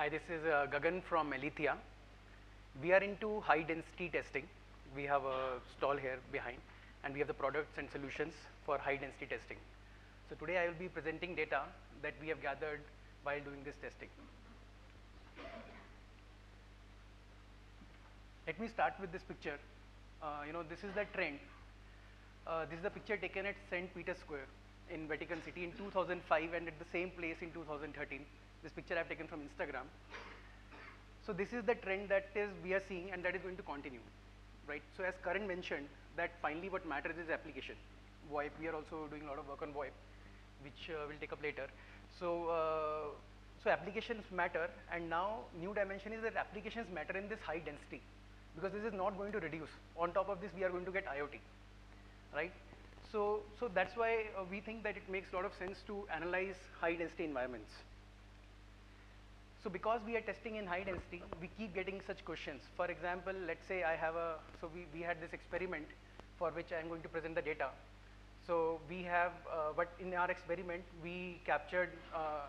Hi, this is uh, Gagan from Alethea. We are into high density testing. We have a stall here behind and we have the products and solutions for high density testing. So today I will be presenting data that we have gathered while doing this testing. Let me start with this picture. Uh, you know, this is the trend. Uh, this is the picture taken at St. Peter's Square in Vatican City in 2005 and at the same place in 2013. This picture I've taken from Instagram. So this is the trend that is we are seeing and that is going to continue, right? So as Karan mentioned, that finally what matters is application. VoIP, we are also doing a lot of work on VoIP, which uh, we'll take up later. So, uh, so applications matter and now new dimension is that applications matter in this high density because this is not going to reduce. On top of this, we are going to get IoT, right? So, so that's why uh, we think that it makes a lot of sense to analyze high density environments. So because we are testing in high density, we keep getting such questions. For example, let's say I have a, so we, we had this experiment for which I'm going to present the data. So we have, uh, but in our experiment, we captured, uh,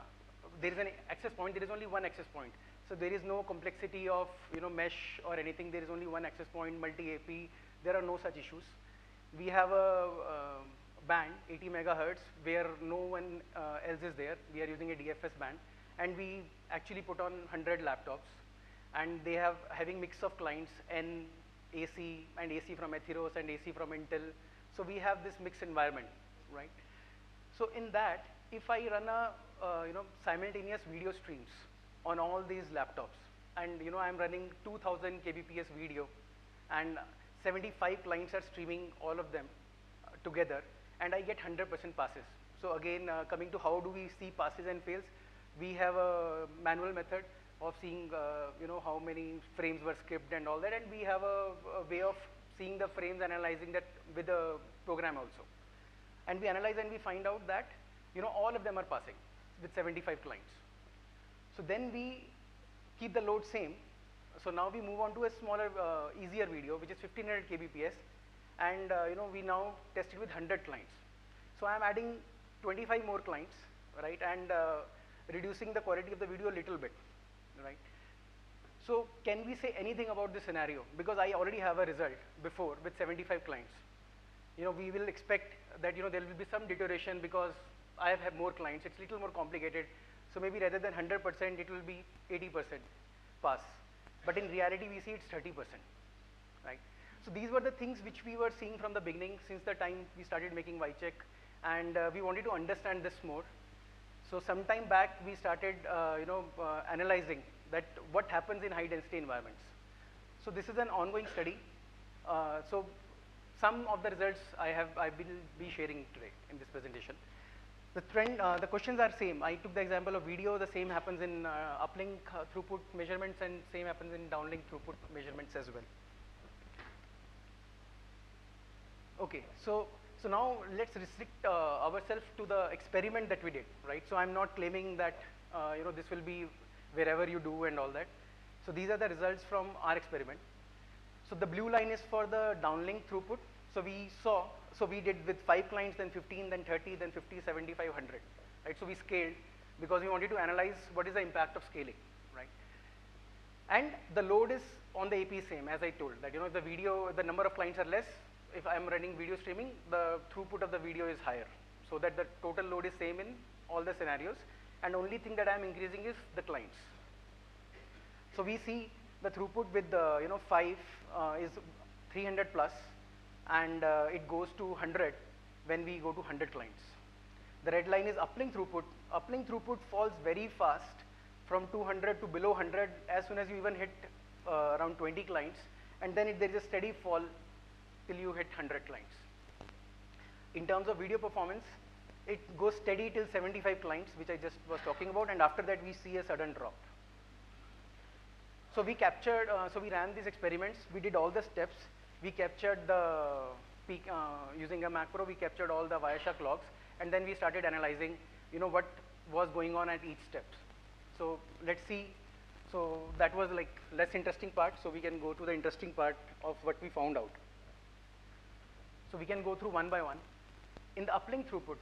there is an access point, there is only one access point. So there is no complexity of, you know, mesh or anything, there is only one access point, multi-AP, there are no such issues. We have a uh, band, 80 megahertz, where no one uh, else is there. We are using a DFS band and we actually put on 100 laptops and they have having mix of clients and AC and AC from Atheros and AC from Intel. So we have this mixed environment, right? So in that, if I run a, uh, you know, simultaneous video streams on all these laptops and, you know, I'm running 2000 kbps video and 75 clients are streaming all of them uh, together and I get 100% passes. So again, uh, coming to how do we see passes and fails, we have a manual method of seeing, uh, you know, how many frames were skipped and all that, and we have a, a, way of seeing the frames, analyzing that with the program also. And we analyze and we find out that, you know, all of them are passing with 75 clients. So then we keep the load same. So now we move on to a smaller, uh, easier video, which is 1500 kbps, and uh, you know, we now test it with 100 clients. So I'm adding 25 more clients, right, and uh, reducing the quality of the video a little bit, right? So can we say anything about this scenario? Because I already have a result before with 75 clients. You know, we will expect that, you know, there will be some deterioration because I have, have more clients. It's a little more complicated. So maybe rather than 100%, it will be 80% pass. But in reality, we see it's 30%, right? So these were the things which we were seeing from the beginning since the time we started making WiCheck. And uh, we wanted to understand this more. So some time back, we started, uh, you know, uh, analyzing that what happens in high density environments. So this is an ongoing study. Uh, so some of the results I have, I will be sharing today in this presentation. The trend, uh, the questions are same. I took the example of video, the same happens in uh, uplink uh, throughput measurements and same happens in downlink throughput measurements as well. Okay, so so now let's restrict uh, ourselves to the experiment that we did, right? So I'm not claiming that, uh, you know, this will be wherever you do and all that. So these are the results from our experiment. So the blue line is for the downlink throughput. So we saw, so we did with five clients, then 15, then 30, then 50, 75, 100, right? So we scaled because we wanted to analyze what is the impact of scaling, right? And the load is on the AP same, as I told, that, you know, if the video, the number of clients are less, if I'm running video streaming, the throughput of the video is higher. So that the total load is same in all the scenarios. And only thing that I'm increasing is the clients. So we see the throughput with the, you know, 5 uh, is 300 plus and uh, it goes to 100 when we go to 100 clients. The red line is uplink throughput. Uplink throughput falls very fast from 200 to below 100 as soon as you even hit uh, around 20 clients and then it, there is a steady fall till you hit 100 clients. In terms of video performance, it goes steady till 75 clients, which I just was talking about, and after that we see a sudden drop. So we captured, uh, so we ran these experiments, we did all the steps, we captured the peak, uh, using a macro, we captured all the Wireshark logs, and then we started analyzing, you know, what was going on at each step. So let's see, so that was like less interesting part, so we can go to the interesting part of what we found out. So we can go through one by one. In the uplink throughput,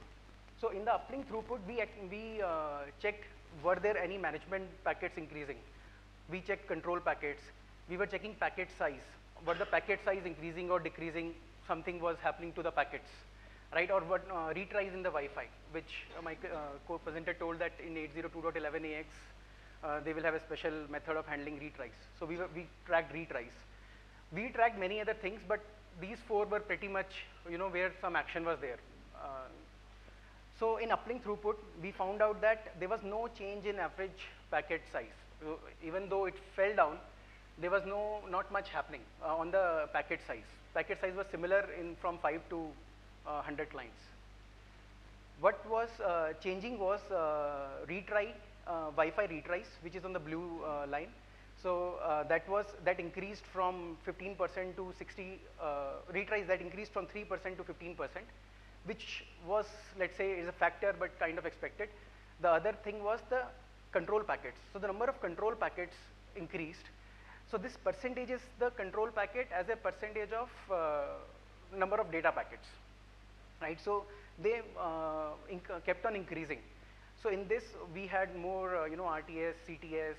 so in the uplink throughput, we, we uh, checked were there any management packets increasing? We checked control packets. We were checking packet size. Were the packet size increasing or decreasing? Something was happening to the packets, right? Or what uh, retries in the Wi-Fi, which uh, my uh, co-presenter told that in 802.11ax, uh, they will have a special method of handling retries. So we, were, we tracked retries. We tracked many other things, but these four were pretty much, you know, where some action was there. Uh, so in uplink throughput, we found out that there was no change in average packet size. Even though it fell down, there was no, not much happening uh, on the packet size. Packet size was similar in from 5 to uh, 100 clients. What was uh, changing was uh, retry, uh, Wi-Fi retries, which is on the blue uh, line. So that was, that increased from 15% to 60, retries that increased from 3% to 15% which was, let's say, is a factor but kind of expected. The other thing was the control packets. So the number of control packets increased. So this percentage is the control packet as a percentage of uh, number of data packets, right? So they uh, kept on increasing. So in this, we had more, uh, you know, RTS, CTS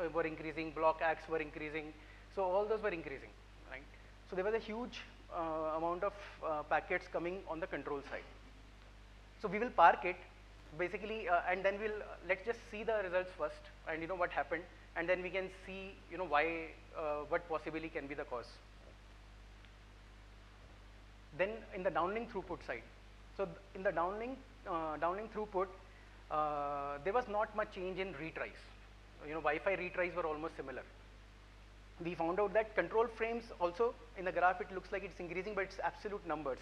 uh, were increasing, block ACKs were increasing. So all those were increasing, right? So there was a huge uh, amount of uh, packets coming on the control side. So we will park it basically uh, and then we'll let's just see the results first and you know what happened and then we can see you know why what possibly can be the cause. Then in the downlink throughput side. So in the downlink, uh, downlink throughput, uh, there was not much change in retries. You know, Wi-Fi retries were almost similar we found out that control frames also in the graph it looks like it's increasing but it's absolute numbers.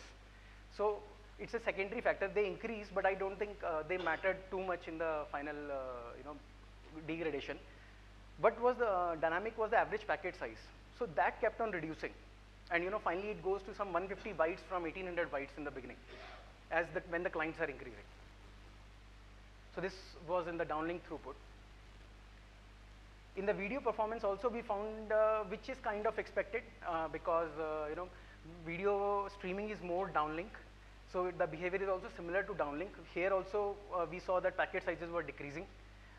So it's a secondary factor. They increase but I don't think uh, they mattered too much in the final uh, you know degradation. What was the uh, dynamic was the average packet size. So that kept on reducing and you know finally it goes to some 150 bytes from 1800 bytes in the beginning as the, when the clients are increasing. So this was in the downlink throughput in the video performance also we found uh, which is kind of expected uh, because uh, you know video streaming is more downlink. So the behavior is also similar to downlink. Here also uh, we saw that packet sizes were decreasing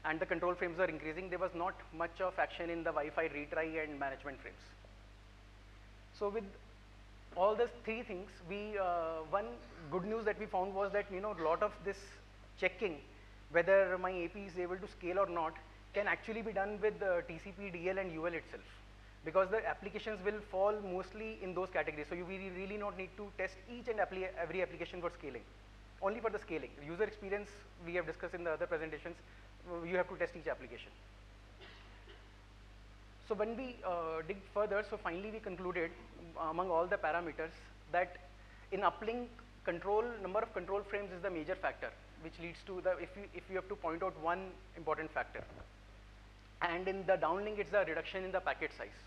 and the control frames were increasing. There was not much of action in the Wi-Fi retry and management frames. So with all these three things we uh, one good news that we found was that you know a lot of this checking whether my AP is able to scale or not can actually be done with uh, TCP, DL and UL itself because the applications will fall mostly in those categories. So you really, not need to test each and every application for scaling, only for the scaling. User experience we have discussed in the other presentations, you have to test each application. So when we uh, dig further, so finally we concluded uh, among all the parameters that in uplink control, number of control frames is the major factor which leads to the, if you, if you have to point out one important factor and in the downlink it's the reduction in the packet size.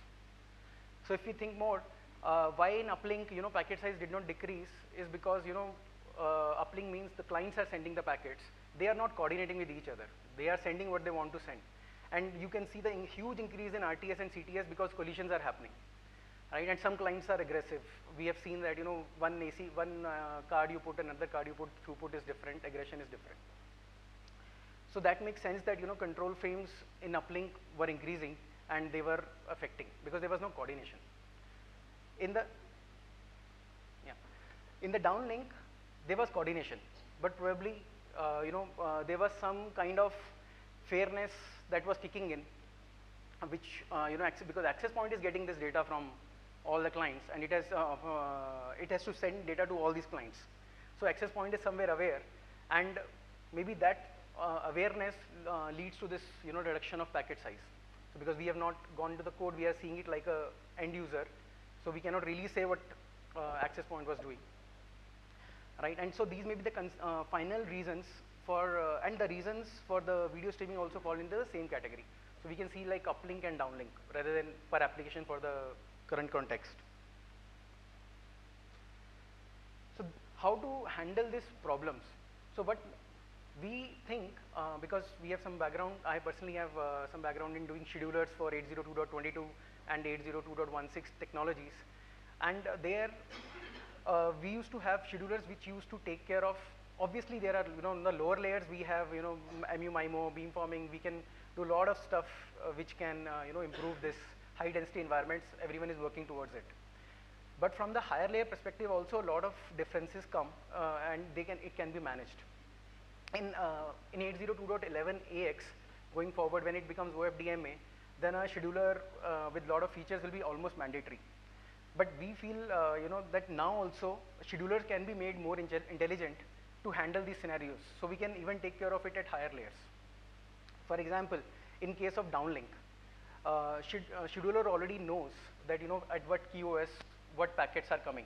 So if you think more, uh, why in uplink, you know, packet size did not decrease is because, you know, uh, uplink means the clients are sending the packets. They are not coordinating with each other. They are sending what they want to send. And you can see the in huge increase in RTS and CTS because collisions are happening. Right? And some clients are aggressive. We have seen that, you know, one AC, one uh, card you put, another card you put, throughput is different, aggression is different. So that makes sense that you know control frames in uplink were increasing and they were affecting because there was no coordination. In the yeah, in the downlink there was coordination, but probably uh, you know uh, there was some kind of fairness that was kicking in, which uh, you know because access point is getting this data from all the clients and it has uh, uh, it has to send data to all these clients. So access point is somewhere aware and maybe that uh, awareness uh, leads to this you know reduction of packet size. So because we have not gone to the code, we are seeing it like a end user. So we cannot really say what uh, access point was doing. Right, and so these may be the uh, final reasons for, uh, and the reasons for the video streaming also fall into the same category. So we can see like uplink and downlink rather than per application for the current context. So how to handle these problems? So what we think, uh, because we have some background, I personally have uh, some background in doing schedulers for 802.22 and 802.16 technologies. And there, uh, we used to have schedulers which used to take care of obviously there are, you know, in the lower layers we have, you know, MU MIMO, beamforming, we can do a lot of stuff uh, which can, uh, you know, improve this high density environments, everyone is working towards it. But from the higher layer perspective also a lot of differences come uh, and they can, it can be managed. In, uh, in 802.11 AX, going forward when it becomes OFDMA, then a scheduler uh, with lot of features will be almost mandatory. But we feel, uh, you know, that now also schedulers can be made more intelligent to handle these scenarios. So we can even take care of it at higher layers. For example, in case of downlink, uh, uh, scheduler already knows that, you know, at what QoS, what packets are coming.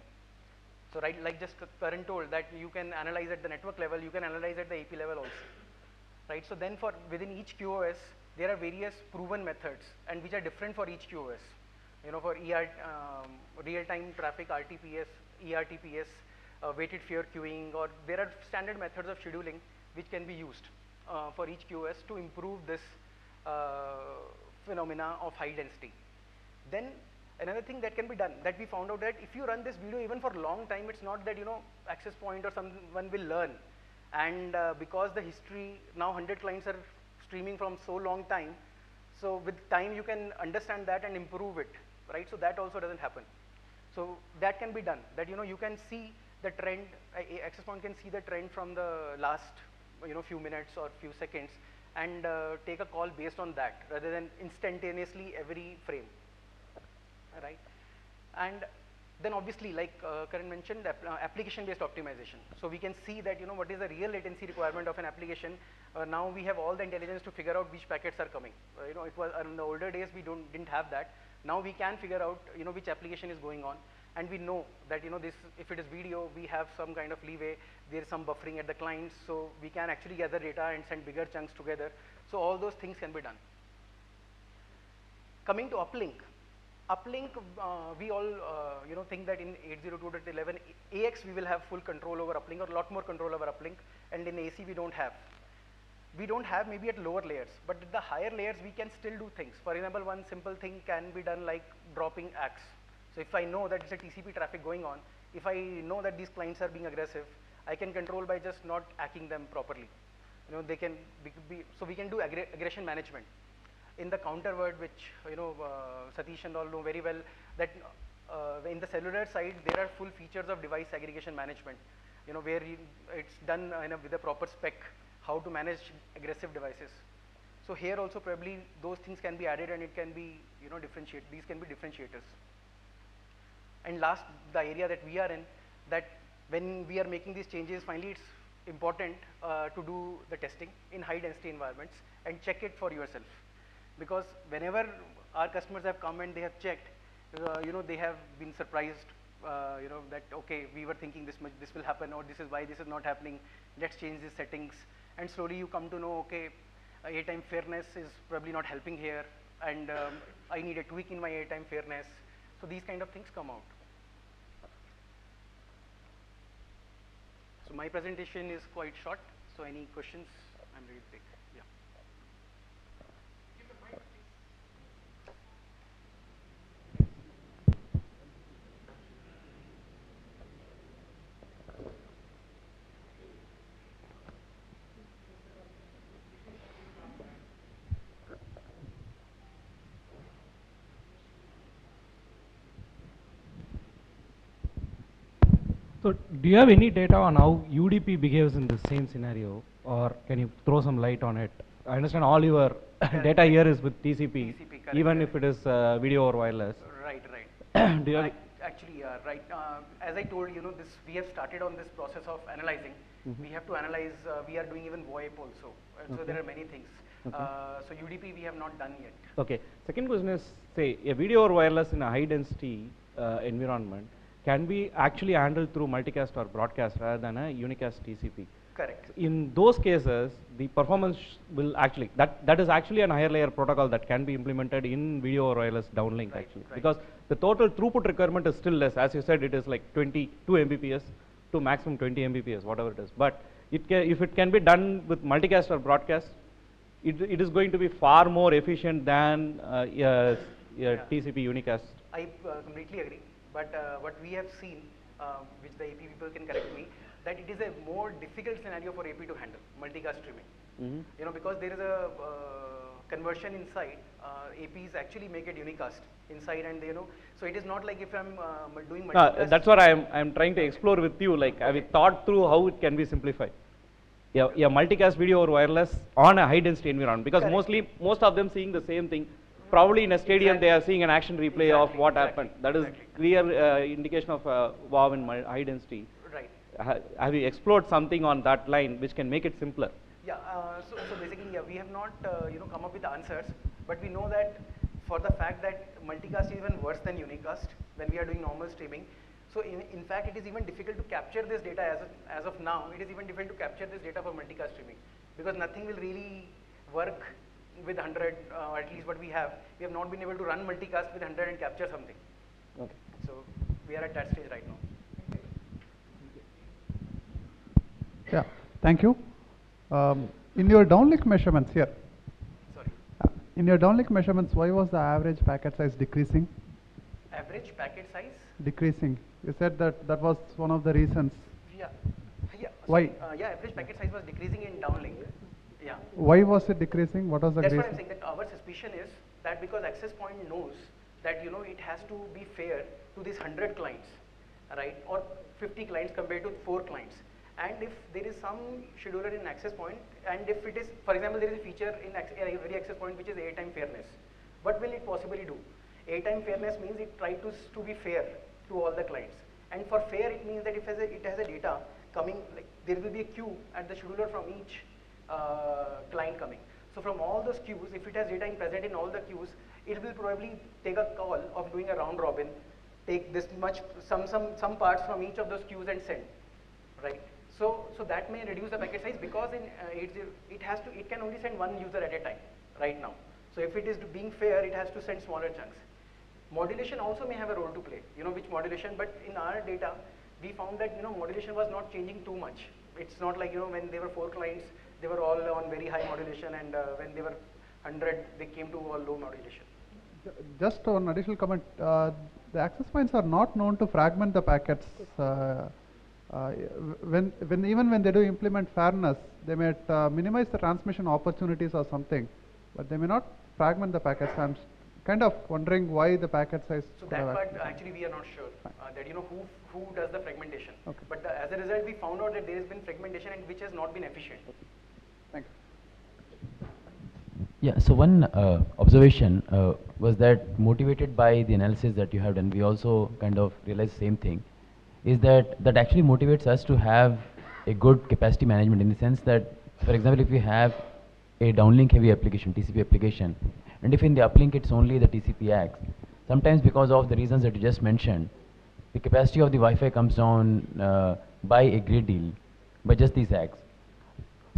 So right, like just Karan told that you can analyze at the network level, you can analyze at the AP level also. Right, so then for within each QoS, there are various proven methods and which are different for each QoS you know, for ER, um, real-time traffic RTPS, ERTPS, uh, weighted fair queuing, or there are standard methods of scheduling which can be used uh, for each QoS to improve this uh, phenomena of high density. Then another thing that can be done that we found out that if you run this video even for a long time, it's not that you know access point or someone will learn. And uh, because the history now 100 clients are streaming from so long time, so with time you can understand that and improve it right? So that also doesn't happen. So that can be done, that you know, you can see the trend, a access point can see the trend from the last, you know, few minutes or few seconds and uh, take a call based on that rather than instantaneously every frame, right? And then obviously, like uh, Karan mentioned, uh, application-based optimization. So we can see that, you know, what is the real latency requirement of an application. Uh, now we have all the intelligence to figure out which packets are coming. Uh, you know, it was in the older days we don't didn't have that. Now we can figure out, you know, which application is going on and we know that, you know, this, if it is video, we have some kind of leeway, there is some buffering at the clients so we can actually gather data and send bigger chunks together. So all those things can be done. Coming to uplink, uplink, uh, we all, uh, you know, think that in 802.11 AX we will have full control over uplink or a lot more control over uplink, and in AC we don't have we don't have maybe at lower layers, but at the higher layers we can still do things. For example, one simple thing can be done like dropping ACKs. So if I know that it's a TCP traffic going on, if I know that these clients are being aggressive, I can control by just not hacking them properly. You know, they can be, be so we can do aggression management. In the counter word, which you know uh, Satish and all know very well, that uh, in the cellular side there are full features of device aggregation management. You know, where it's done uh, a, with a proper spec how to manage aggressive devices. So here also probably those things can be added and it can be, you know, differentiate, these can be differentiators. And last, the area that we are in, that when we are making these changes, finally it's important uh, to do the testing in high density environments and check it for yourself. Because whenever our customers have come and they have checked, uh, you know, they have been surprised, uh, you know, that okay, we were thinking this much, this will happen, or this is why this is not happening, let's change these settings and slowly you come to know, okay, airtime fairness is probably not helping here, and um, I need a tweak in my airtime fairness. So these kind of things come out. So my presentation is quite short, so any questions, I'm ready to take. So do you have any data on how UDP behaves in the same scenario or can you throw some light on it? I understand all your data here is with TCP, TCP even if it is uh, video or wireless. Right, right. do you have actually, uh, right. Uh, as I told you know, this we have started on this process of analyzing. Mm -hmm. We have to analyze. Uh, we are doing even VoIP also. Okay. So there are many things. Okay. Uh, so UDP we have not done yet. Okay. Second question is, say, a video or wireless in a high density uh, environment can be actually handled through multicast or broadcast rather than a unicast TCP. Correct. In those cases, the performance will actually, that, that is actually an higher layer protocol that can be implemented in video or wireless downlink right, actually. Right. Because the total throughput requirement is still less. As you said, it is like 22 Mbps to maximum 20 Mbps, whatever it is. But it can, if it can be done with multicast or broadcast, it, it is going to be far more efficient than uh, yeah. TCP unicast. I uh, completely agree. But uh, what we have seen, uh, which the AP people can correct me, that it is a more difficult scenario for AP to handle, multicast streaming. Mhm. You know, because there is a uh, conversion inside, uh, APs actually make it unicast inside and you know, so it is not like if I'm uh, doing multicast. that's what I'm, I'm trying to explore with you, like, I've thought through how it can be simplified? Yeah, yeah, multicast video or wireless on a high density environment, because Correct. mostly, most of them seeing the same thing. Probably in a stadium, they are seeing an action replay of what exactly, happened. That is exactly. clear uh, indication of uh, WoW in high density. Right. Ha- Have you explored something on that line which can make it simpler? Yeah, uh, so, so basically, yeah, we have not, uh, you know, come up with answers, but we know that for the fact that multicast is even worse than unicast when we are doing normal streaming. So in, in fact, it is even difficult to capture this data as of, as of now. It is even difficult to capture this data for multicast streaming because nothing will really work with 100, uh, at least what we have. We have not been able to run multicast with 100 and capture something. Okay. So we are at that stage right now. Yeah, thank you. Um, in your downlink measurements here, Sorry. in your downlink measurements, why was the average packet size decreasing? Average packet size? Decreasing. You said that that was one of the reasons. Yeah. Yeah. Why? sorry, Uh, yeah, average packet size was decreasing in downlink. Yeah. Why was it decreasing? What was the That's reason? what I'm saying. That our suspicion is that because access point knows that you know it has to be fair to these hundred clients, right, or 50 clients compared to four clients. And if there is some scheduler in access point, and if it is, for example, there is a feature in uh, every access point which is airtime fairness. What will it possibly do? Airtime fairness means it tries to, to be fair to all the clients. And for fair, it means that if has a, it has a data coming, like there will be a queue at the scheduler from each uh, client coming. So from all those queues, if it has data in present in all the queues, it will probably take a call of doing a round robin, take this much, some, some, some parts from each of those queues and send, right? So, so that may reduce the packet size because in uh, 80, it has to, it can only send one user at a time, right now. So if it is being fair, it has to send smaller chunks. Modulation also may have a role to play, you know, which modulation, but in our data, we found that, you know, modulation was not changing too much. It's not like, you know, when there were four clients, they were all on very high modulation and uh, when they were 100, they came to a low modulation. Just one additional comment. Uh, the access points are not known to fragment the packets. Uh, uh, when, when even when they do implement fairness, they may uh, minimize the transmission opportunities or something, but they may not fragment the packets. I'm kind of wondering why the packet size. So that part actually- actually we are not sure uh, that you know who who does the fragmentation. Okay. But the, as a result, we found out that there has been fragmentation and which has not been efficient. Thank you. Yeah, so one uh, observation uh, was that motivated by the analysis that you have done, we also kind of realized the same thing, is that that actually motivates us to have a good capacity management in the sense that, for example, if we have a downlink heavy application, TCP application, and if in the uplink it's only the TCP ACKs, sometimes because of the reasons that you just mentioned, the capacity of the Wi-Fi comes down uh, by a great deal, by just these ACKs.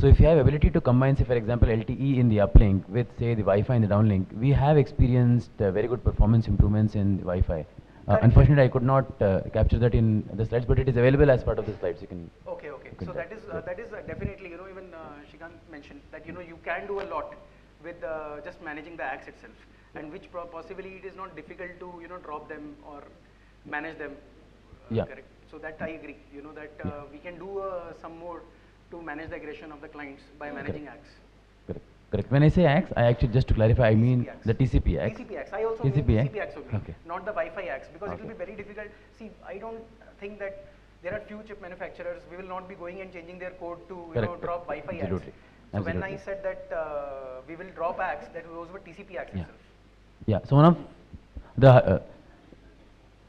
So if you have ability to combine, say for example, LTE in the uplink with say the Wi-Fi in the downlink, we have experienced uh, very good performance improvements in the Wi-Fi. Uh, unfortunately, I could not uh, capture that in the slides, but it is available as part of the slides. You can. Okay, okay. So that- that is uh, yeah. that is uh, definitely you know even uh, Shikant mentioned that you know you can do a lot with uh, just managing the ACKs itself, and which pro- possibly it is not difficult to you know drop them or manage them. Uh, Yeah. Correct. So that I agree. You know that uh, we can do uh, some more to manage the aggression of the clients by managing ACKs. Correct. Correct. When I say ACKs, I actually just to clarify, I mean ACKs. the TCP ACKs. TCP ACKs. I also TCP mean? TCP ACKs only, Okay. not the Wi-Fi ACKs, because it will be very difficult. See, I don't think that there are few chip manufacturers. We will not be going and changing their code to you Correct, know drop Wi-Fi Absolutely. ACKs. So when I said that uh, we will drop ACKs, that those were TCP ACKs Yeah. itself. Yeah. So one of the uh,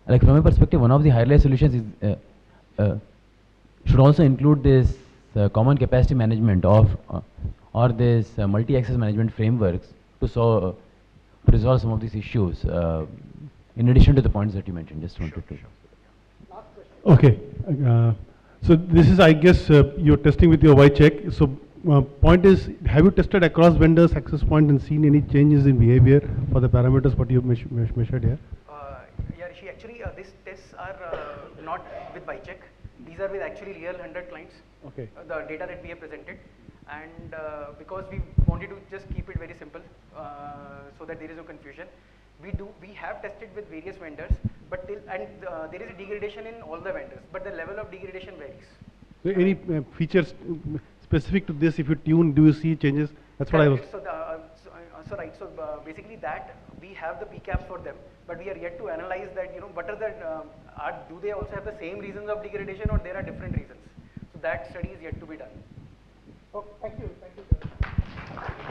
like from my perspective, one of the highlight solutions is uh, uh, should also include this uh, common capacity management of uh, or this uh, multi-access management frameworks to solve to resolve some of these issues. Uh, in addition to the points that you mentioned, just wanted to. Okay. Uh, so this is, I guess, uh, you're testing with your WiCheck. So uh, point is, have you tested across vendors access point and seen any changes in behavior for the parameters what you meas- meas- measured here? Uh, yeah, Rishi, actually uh, these tests are uh, not with WiCheck. These are with actually real 100 clients. Okay. uh, the data that we have presented and uh, because we wanted to just keep it very simple uh, so that there is no confusion we do we have tested with various vendors but till and uh, there is a degradation in all the vendors but the level of degradation varies So any uh, features specific to this, if you tune, do you see changes? That's what I was. So, the, uh, so, uh, so right, so uh, basically that, we have the PCAPs for them, but we are yet to analyze that, you know, what are the, uh, are, do they also have the same reasons of degradation or there are different reasons? So that study is yet to be done. Oh, thank you. Thank you.